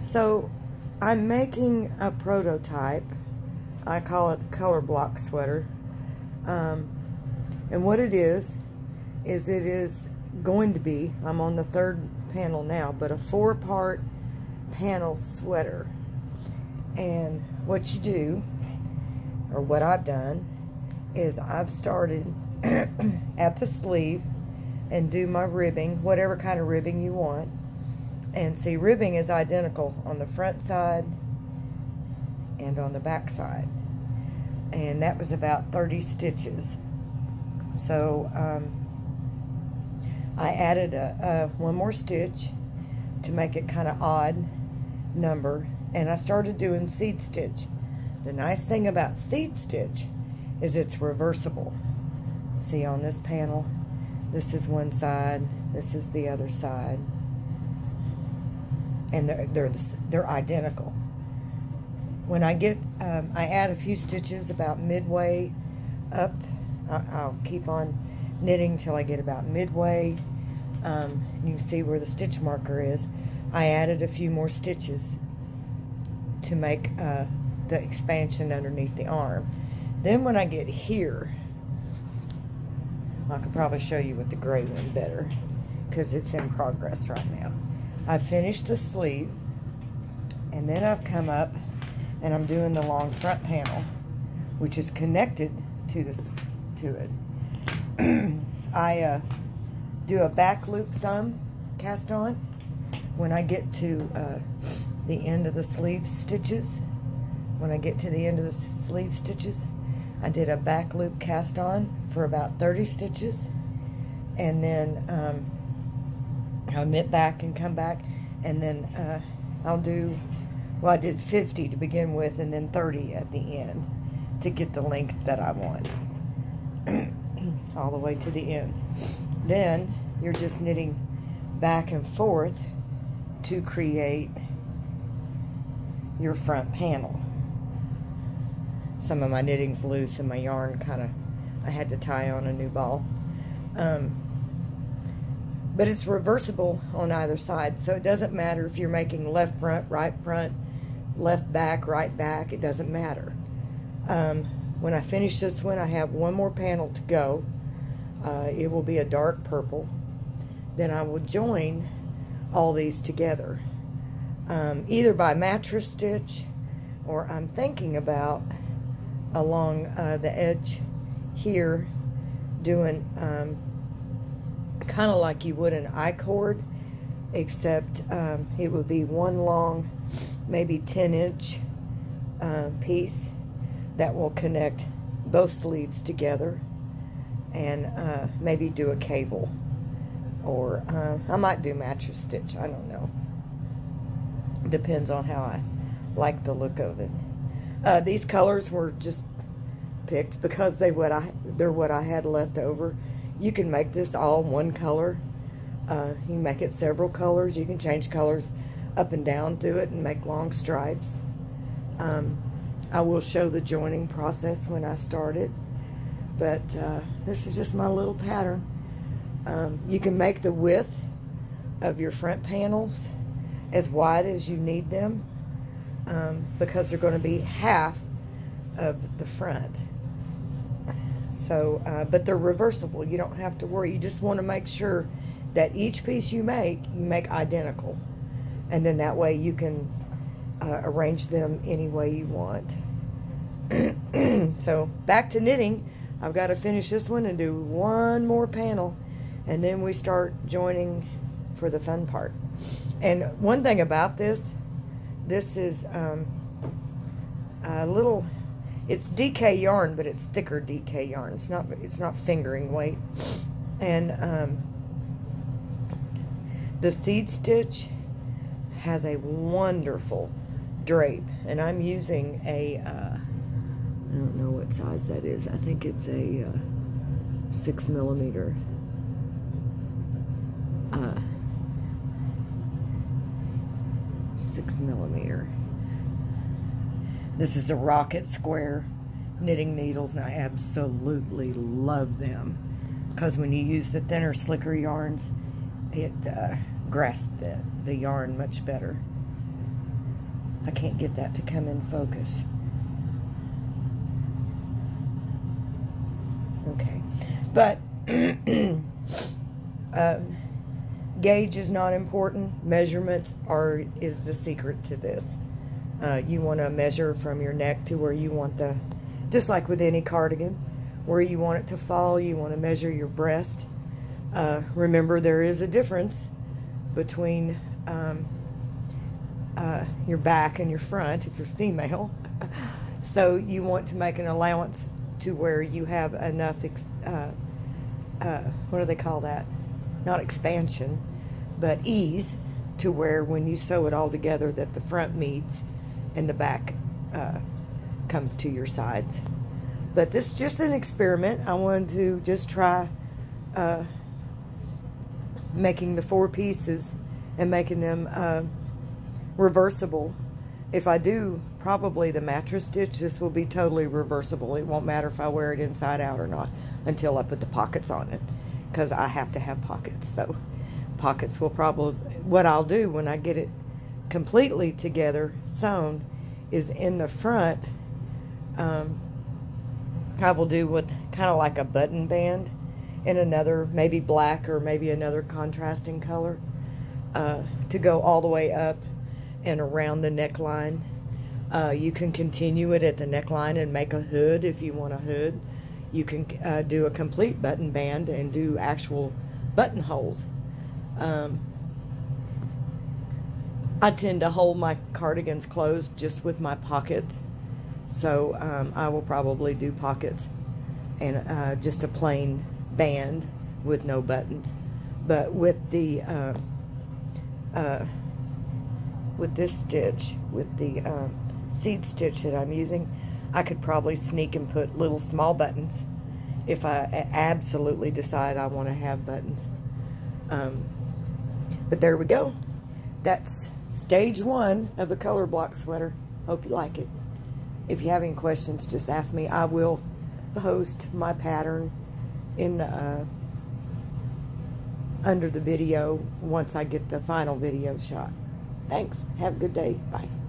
So I'm making a prototype. I call it the color block sweater. Um, and what it is, is it is going to be, I'm on the third panel now, but a four part panel sweater. And what you do, or what I've done, is I've started at the sleeve and do my ribbing, whatever kind of ribbing you want. And see, ribbing is identical on the front side and on the back side. And that was about 30 stitches. So um, I added a, a, one more stitch to make it kind of odd number. And I started doing seed stitch. The nice thing about seed stitch is it's reversible. See on this panel, this is one side, this is the other side. And they're, they're, they're identical. When I get, um, I add a few stitches about midway up. I'll keep on knitting till I get about midway. Um, you can see where the stitch marker is. I added a few more stitches to make uh, the expansion underneath the arm. Then when I get here, I could probably show you with the gray one better because it's in progress right now. I finished the sleeve and then I've come up and I'm doing the long front panel which is connected to this to it. I uh, do a back loop thumb cast on when I get to uh, the end of the sleeve stitches. When I get to the end of the sleeve stitches, I did a back loop cast on for about 30 stitches and then um, I'll knit back and come back and then uh, I'll do well I did 50 to begin with and then 30 at the end to get the length that I want. All the way to the end. Then you're just knitting back and forth to create your front panel. Some of my knitting's loose and my yarn kind of, I had to tie on a new ball. Um, but it's reversible on either side, so it doesn't matter if you're making left front, right front, left back, right back, it doesn't matter. Um, when I finish this one, I have one more panel to go. Uh, it will be a dark purple. Then I will join all these together, um, either by mattress stitch, or I'm thinking about along uh, the edge here doing um, kind of like you would an I-cord except um, it would be one long maybe 10 inch uh, piece that will connect both sleeves together and uh, maybe do a cable or uh, I might do mattress stitch I don't know depends on how I like the look of it uh, these colors were just picked because they what I they're what I had left over. You can make this all one color. Uh, you make it several colors. You can change colors up and down through it and make long stripes. Um, I will show the joining process when I start it. But uh, this is just my little pattern. Um, you can make the width of your front panels as wide as you need them um, because they're going to be half of the front. So, uh, but they're reversible. You don't have to worry. You just want to make sure that each piece you make, you make identical. And then that way you can uh, arrange them any way you want. so, back to knitting. I've got to finish this one and do one more panel. And then we start joining for the fun part. And one thing about this, this is um, a little, it's DK yarn, but it's thicker DK yarn. It's not, it's not fingering weight. And um, the seed stitch has a wonderful drape. And I'm using a, uh, I don't know what size that is. I think it's a uh, six millimeter. Uh, six millimeter. This is a rocket square knitting needles and I absolutely love them because when you use the thinner slicker yarns it uh, grasps the, the yarn much better I can't get that to come in focus. Okay. But um, gauge is not important. Measurements are is the secret to this. Uh, you want to measure from your neck to where you want the, just like with any cardigan, where you want it to fall. You want to measure your breast. Uh, remember, there is a difference between um, uh, your back and your front if you're female. so you want to make an allowance to where you have enough, uh, uh, what do they call that? Not expansion, but ease to where when you sew it all together that the front meets and the back uh, comes to your sides. But this is just an experiment. I wanted to just try uh, making the four pieces and making them uh, reversible. If I do probably the mattress stitch, this will be totally reversible. It won't matter if I wear it inside out or not until I put the pockets on it because I have to have pockets. So pockets will probably, what I'll do when I get it completely together sewn is in the front, um, I will do with kind of like a button band in another, maybe black or maybe another contrasting color uh, to go all the way up and around the neckline. Uh, you can continue it at the neckline and make a hood if you want a hood. You can uh, do a complete button band and do actual buttonholes. Um, I tend to hold my cardigans closed just with my pockets. So um, I will probably do pockets and uh, just a plain band with no buttons. But with the uh, uh, with this stitch, with the um, seed stitch that I'm using, I could probably sneak and put little small buttons if I absolutely decide I want to have buttons. Um, but there we go. That's stage one of the color block sweater. Hope you like it. If you have any questions, just ask me. I will post my pattern in the, uh, under the video once I get the final video shot. Thanks. Have a good day. Bye.